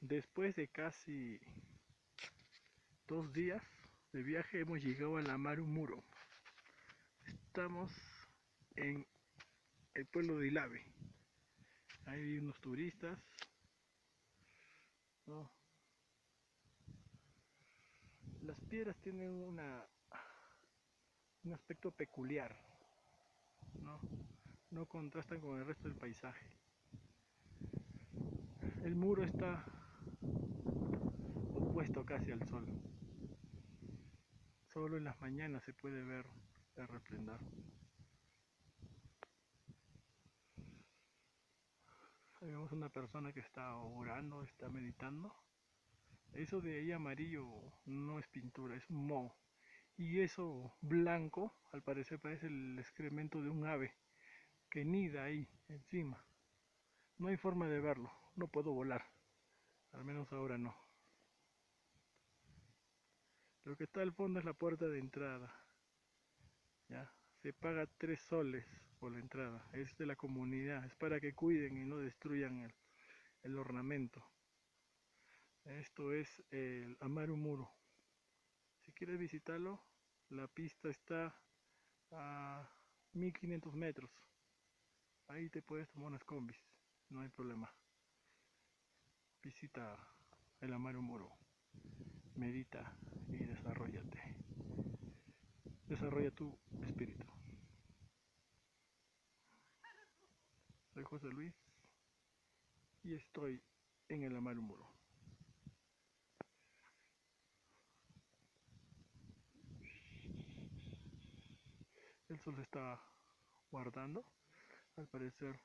Después de casi dos días de viaje hemos llegado a la Maru Muro. Estamos en el pueblo de Ilave. Hay unos turistas. Las piedras tienen una, un aspecto peculiar. ¿no? no contrastan con el resto del paisaje. El muro está casi al sol. Solo en las mañanas se puede ver el resplendor. Vemos una persona que está orando, está meditando. Eso de ahí amarillo no es pintura, es moho. Y eso blanco, al parecer parece el excremento de un ave que nida ahí encima. No hay forma de verlo, no puedo volar. Al menos ahora no. Lo que está al fondo es la puerta de entrada. Ya, se paga tres soles por la entrada. Es de la comunidad, es para que cuiden y no destruyan el, ornamento. Esto es el Amaru Muro. Si quieres visitarlo, la pista está a 1500 metros. Ahí te puedes tomar unas combis, no hay problema. Visita el Amaru Muro. Medita. Desarrolla tu espíritu. Soy José Luis y estoy en el Amaru Muro. El sol se está guardando, al parecer